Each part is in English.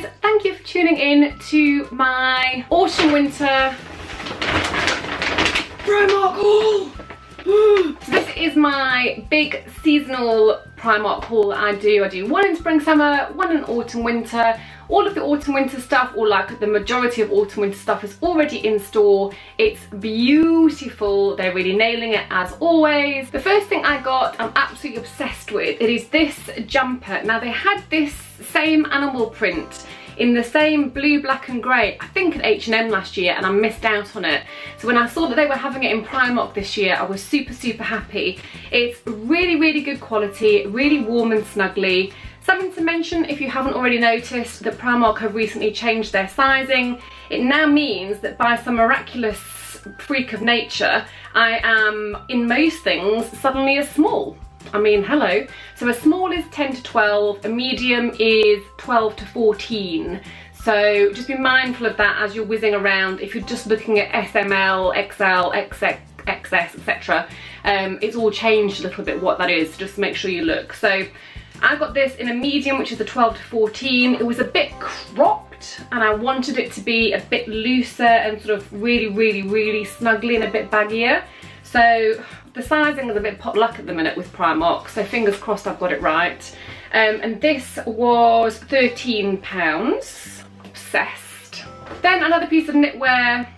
guys, thank you for tuning in to my autumn winter Primark haul. so this is my big seasonal Primark haul that I do. I do one in spring summer, one in autumn winter. All of the autumn winter stuff, or like the majority of autumn winter stuff is already in store. It's beautiful. They're really nailing it as always. The first thing I got, I'm absolutely obsessed with. It is this jumper. Now they had this same animal print in the same blue, black and grey, I think at H&M last year and I missed out on it. So when I saw that they were having it in Primark this year, I was super, super happy. It's really, really good quality, really warm and snuggly. Something to mention if you haven't already noticed that Primark have recently changed their sizing. It now means that by some miraculous freak of nature, I am in most things suddenly a small. I mean, hello. So a small is 10 to 12, a medium is 12 to 14. So just be mindful of that as you're whizzing around. If you're just looking at SML, XL, XX, XS, etc. Um, it's all changed a little bit what that is, just make sure you look. So I got this in a medium, which is a 12 to 14. It was a bit cropped and I wanted it to be a bit looser and sort of really, really, really snuggly and a bit baggier. So the sizing is a bit potluck at the minute with Primark, so fingers crossed I've got it right. Um, and this was £13. Obsessed. Then another piece of knitwear.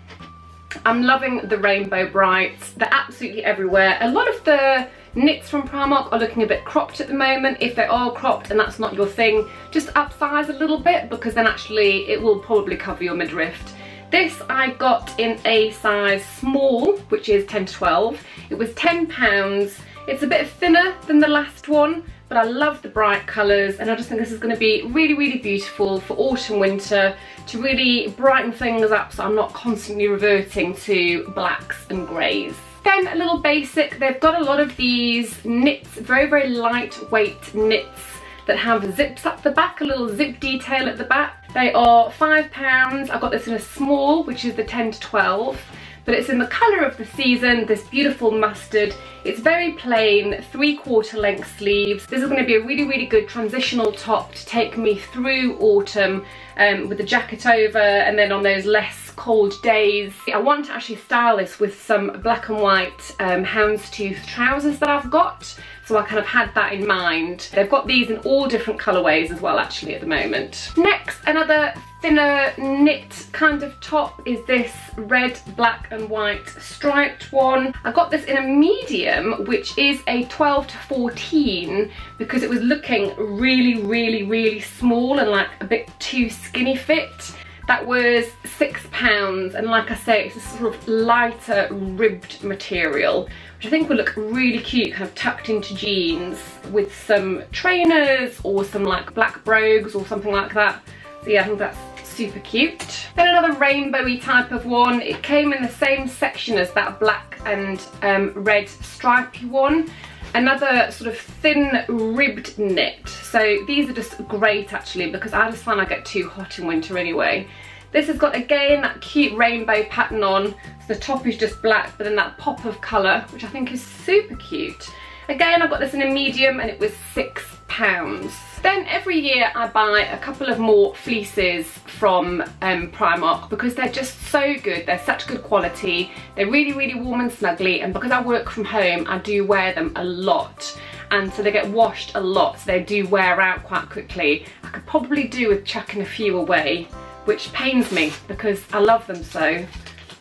I'm loving the Rainbow Brights. They're absolutely everywhere. A lot of the knits from Primark are looking a bit cropped at the moment. If they are cropped and that's not your thing, just upsize a little bit because then actually it will probably cover your midriff. This I got in a size small, which is 10 to 12. It was £10. It's a bit thinner than the last one, but I love the bright colours and I just think this is going to be really, really beautiful for autumn, winter to really brighten things up so I'm not constantly reverting to blacks and greys. Then a little basic, they've got a lot of these knits, very, very lightweight knits that have zips up the back, a little zip detail at the back. They are five pounds. I've got this in a small, which is the 10 to 12 but it's in the colour of the season, this beautiful mustard. It's very plain, three quarter length sleeves. This is going to be a really, really good transitional top to take me through autumn um, with the jacket over and then on those less cold days. I want to actually style this with some black and white um, houndstooth trousers that I've got. So I kind of had that in mind. They've got these in all different colourways as well actually at the moment. Next, another thinner knit kind of top is this red, black and white striped one. I got this in a medium, which is a 12 to 14 because it was looking really, really, really small and like a bit too skinny fit. That was six pounds and like I say, it's a sort of lighter ribbed material which I think would look really cute kind of tucked into jeans with some trainers or some like black brogues or something like that. So yeah, I think that's super cute. Then another rainbowy type of one. It came in the same section as that black and um, red stripy one another sort of thin ribbed knit. So these are just great actually because I just find I get too hot in winter anyway. This has got again that cute rainbow pattern on. So the top is just black but then that pop of colour which I think is super cute. Again I've got this in a medium and it was six pounds. Then every year I buy a couple of more fleeces from um, Primark because they're just so good. They're such good quality. They're really, really warm and snuggly. And because I work from home, I do wear them a lot. And so they get washed a lot. So they do wear out quite quickly. I could probably do with chucking a few away, which pains me because I love them so.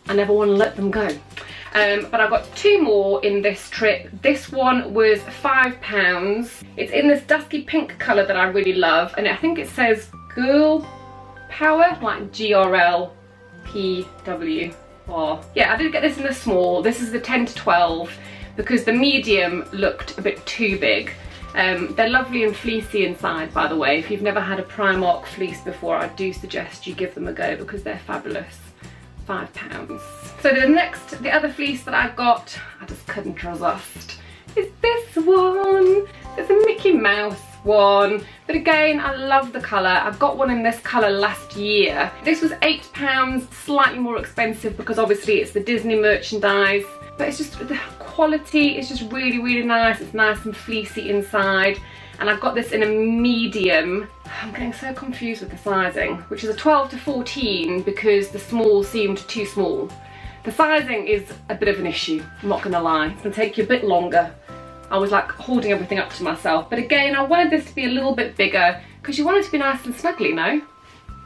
I never want to let them go. Um, but I got two more in this trip. This one was five pounds. It's in this dusky pink colour that I really love. And I think it says Girl Power, like G-R-L-P-W-R. Yeah, I did get this in the small. This is the 10 to 12 because the medium looked a bit too big. Um, they're lovely and fleecy inside, by the way. If you've never had a Primark fleece before, I do suggest you give them a go because they're fabulous five pounds. So the next, the other fleece that I got, I just couldn't resist, is this one. It's a Mickey Mouse one. But again, I love the colour. I've got one in this colour last year. This was eight pounds, slightly more expensive because obviously it's the Disney merchandise. But it's just, the quality is just really, really nice. It's nice and fleecy inside and I've got this in a medium. I'm getting so confused with the sizing, which is a 12 to 14 because the small seemed too small. The sizing is a bit of an issue, I'm not gonna lie. It's gonna take you a bit longer. I was like holding everything up to myself. But again, I wanted this to be a little bit bigger because you want it to be nice and snuggly, no?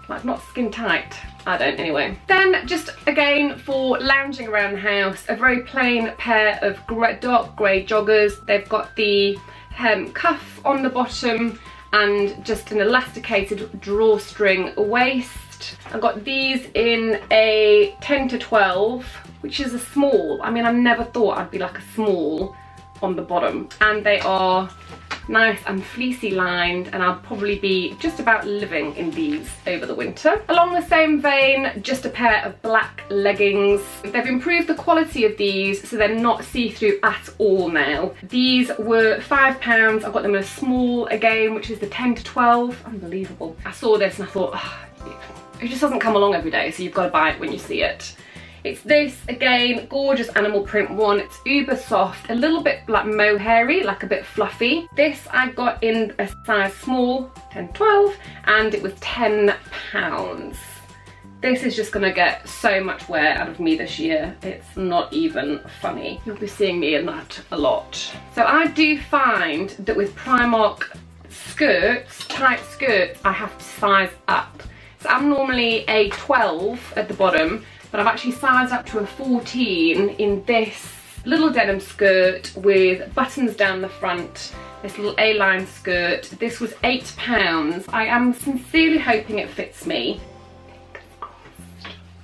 Like not skin tight. I don't anyway. Then just again for lounging around the house, a very plain pair of dark grey joggers. They've got the um, cuff on the bottom and just an elasticated drawstring waist. I've got these in a 10 to 12, which is a small. I mean, I never thought I'd be like a small on the bottom. And they are nice and fleecy lined and I'll probably be just about living in these over the winter. Along the same vein, just a pair of black leggings. They've improved the quality of these so they're not see-through at all now. These were five pounds. I've got them in a small again, which is the 10 to 12. Unbelievable. I saw this and I thought, oh, it just doesn't come along every day so you've got to buy it when you see it. It's this, again, gorgeous animal print one. It's uber soft, a little bit like mohairy, like a bit fluffy. This I got in a size small, 10, 12, and it was 10 pounds. This is just gonna get so much wear out of me this year. It's not even funny. You'll be seeing me in that a lot. So I do find that with Primark skirts, tight skirts, I have to size up. So I'm normally a 12 at the bottom, but I've actually sized up to a 14 in this little denim skirt with buttons down the front this little A-line skirt. This was eight pounds. I am sincerely hoping it fits me.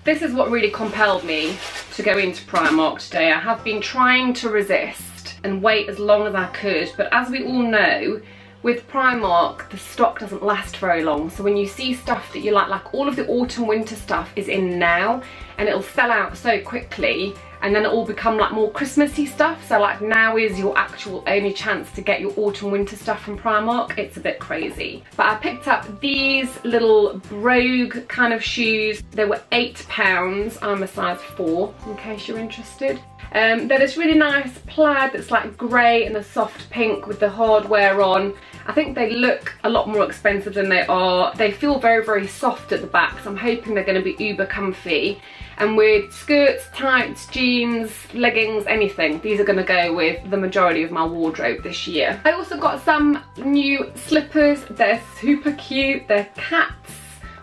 This is what really compelled me to go into Primark today. I have been trying to resist and wait as long as I could, but as we all know, with Primark, the stock doesn't last very long. So when you see stuff that you like, like all of the autumn winter stuff is in now and it'll sell out so quickly and then it will become like more Christmassy stuff. So like now is your actual only chance to get your autumn winter stuff from Primark. It's a bit crazy. But I picked up these little brogue kind of shoes. They were eight pounds. I'm a size four in case you're interested. Um, they're this really nice plaid that's like grey and a soft pink with the hardware on. I think they look a lot more expensive than they are. They feel very, very soft at the back, so I'm hoping they're going to be uber comfy. And with skirts, tights, jeans, leggings, anything, these are going to go with the majority of my wardrobe this year. I also got some new slippers. They're super cute. They're cats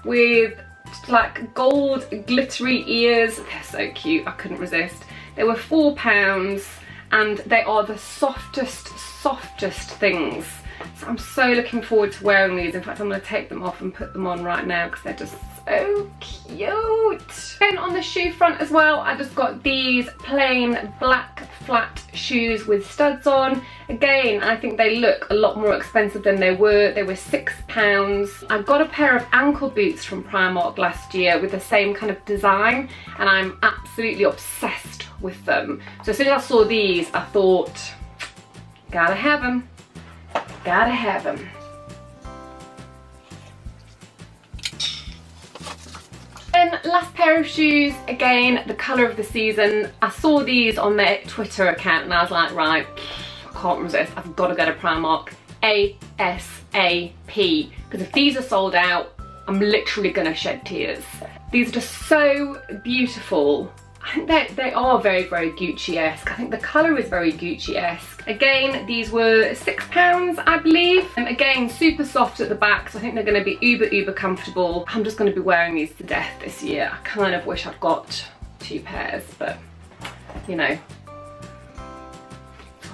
with like gold glittery ears. They're so cute. I couldn't resist. They were four pounds and they are the softest, softest things. So I'm so looking forward to wearing these. In fact, I'm going to take them off and put them on right now because they're just so cute. Then on the shoe front as well, I just got these plain black flat shoes with studs on. Again, I think they look a lot more expensive than they were. They were six pounds. I got a pair of ankle boots from Primark last year with the same kind of design and I'm absolutely obsessed with them. So as soon as I saw these, I thought, gotta have them, gotta have them. Then last pair of shoes, again, the colour of the season. I saw these on their Twitter account and I was like, right, I can't resist. I've got to go to Primark ASAP. Because if these are sold out, I'm literally to shed tears. These are just so beautiful I think they, they are very, very Gucci-esque. I think the colour is very Gucci-esque. Again, these were £6, I believe. And again, super soft at the back, so I think they're going to be uber, uber comfortable. I'm just going to be wearing these to death this year. I kind of wish I'd got two pairs, but, you know,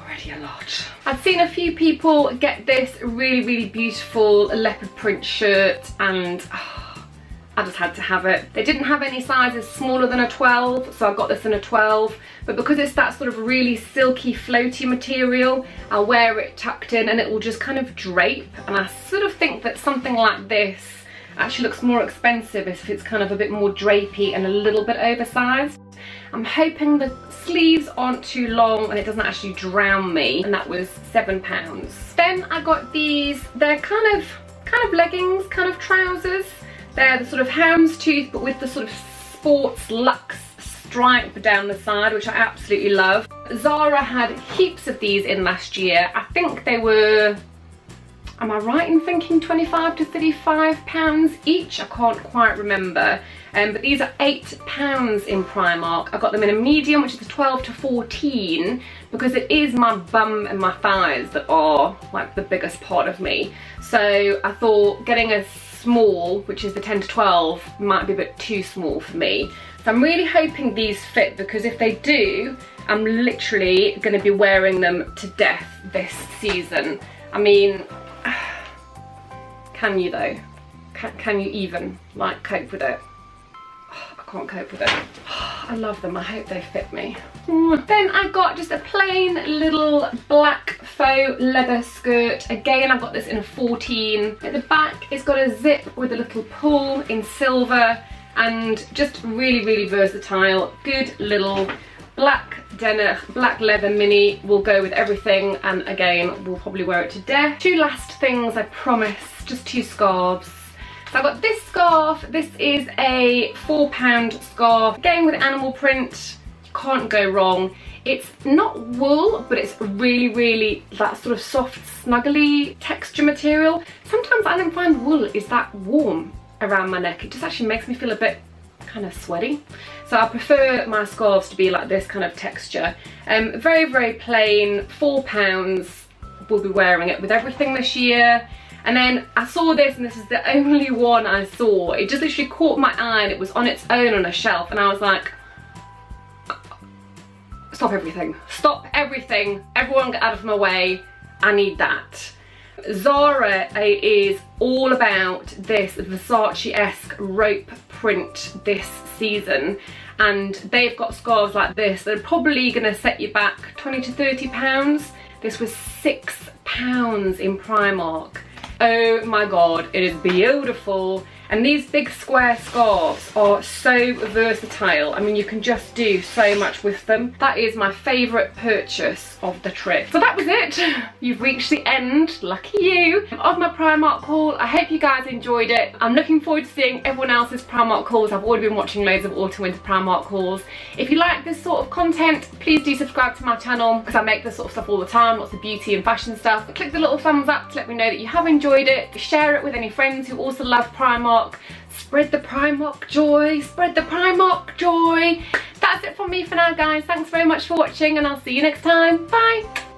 already a lot. I've seen a few people get this really, really beautiful leopard print shirt and... Oh, I just had to have it. They didn't have any sizes smaller than a 12, so I got this in a 12. But because it's that sort of really silky, floaty material, I'll wear it tucked in and it will just kind of drape. And I sort of think that something like this actually looks more expensive if it's kind of a bit more drapey and a little bit oversized. I'm hoping the sleeves aren't too long and it doesn't actually drown me and that was seven pounds. Then I got these, they're kind of kind of leggings, kind of trousers. They're the sort of houndstooth but with the sort of sports luxe stripe down the side which I absolutely love. Zara had heaps of these in last year. I think they were am I right in thinking 25 to 35 pounds each? I can't quite remember. Um, but these are eight pounds in Primark. I got them in a medium, which is 12 to 14, because it is my bum and my thighs that are like the biggest part of me. So I thought getting a small, which is the 10 to 12, might be a bit too small for me. So I'm really hoping these fit because if they do, I'm literally going to be wearing them to death this season. I mean, can you though? Can, can you even like cope with it? Can't cope with it. I love them, I hope they fit me. Then I got just a plain little black faux leather skirt. Again, I've got this in a 14. At the back, it's got a zip with a little pull in silver and just really, really versatile. Good little black denim, black leather mini will go with everything and again, we'll probably wear it to death. Two last things, I promise, just two scarves. So I've got this scarf. This is a four pound scarf. Again with animal print, you can't go wrong. It's not wool, but it's really, really that sort of soft, snuggly texture material. Sometimes I don't find wool is that warm around my neck. It just actually makes me feel a bit kind of sweaty. So I prefer my scarves to be like this kind of texture. Um, very, very plain, four pounds. We'll be wearing it with everything this year. And then I saw this and this is the only one I saw. It just literally caught my eye and it was on its own on a shelf and I was like, stop everything. Stop everything. Everyone get out of my way. I need that. Zara is all about this Versace-esque rope print this season and they've got scarves like this they're probably going to set you back 20 to 30 pounds. This was six pounds in Primark. Oh my god, it is beautiful. And these big square scarves are so versatile. I mean, you can just do so much with them. That is my favourite purchase of the trip. So that was it. You've reached the end, lucky you, of my Primark haul. I hope you guys enjoyed it. I'm looking forward to seeing everyone else's Primark hauls. I've already been watching loads of autumn winter Primark hauls. If you like this sort of content, please do subscribe to my channel because I make this sort of stuff all the time, lots of beauty and fashion stuff. Click the little thumbs up to let me know that you have enjoyed it. Share it with any friends who also love Primark Primark. Spread the Primark joy, spread the Primark joy. That's it from me for now guys. Thanks very much for watching and I'll see you next time. Bye.